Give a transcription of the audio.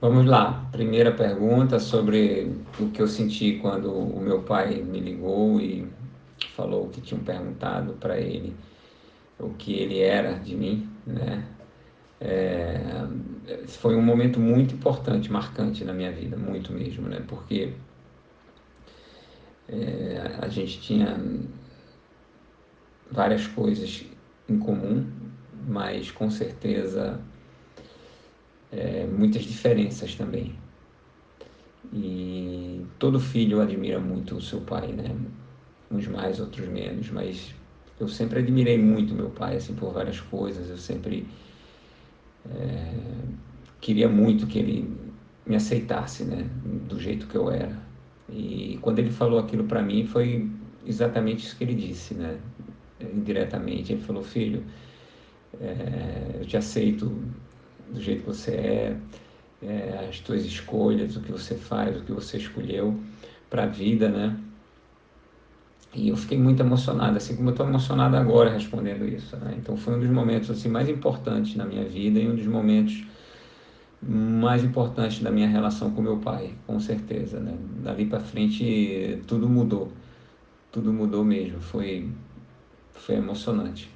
Vamos lá. Primeira pergunta sobre o que eu senti quando o meu pai me ligou e falou que tinham perguntado para ele o que ele era de mim, né? É, foi um momento muito importante, marcante na minha vida, muito mesmo, né? Porque é, a gente tinha várias coisas em comum, mas com certeza é, muitas diferenças também. E todo filho admira muito o seu pai, né? Uns mais, outros menos, mas eu sempre admirei muito meu pai, assim, por várias coisas. Eu sempre é, queria muito que ele me aceitasse, né? Do jeito que eu era. E quando ele falou aquilo para mim, foi exatamente isso que ele disse, né? Indiretamente, ele falou: Filho, é, eu te aceito do jeito que você é, é, as tuas escolhas, o que você faz, o que você escolheu para a vida, né? E eu fiquei muito emocionado, assim como eu estou emocionado agora respondendo isso. Né? Então foi um dos momentos assim mais importantes na minha vida e um dos momentos mais importantes da minha relação com meu pai, com certeza. Né? Dali para frente tudo mudou, tudo mudou mesmo. Foi foi emocionante.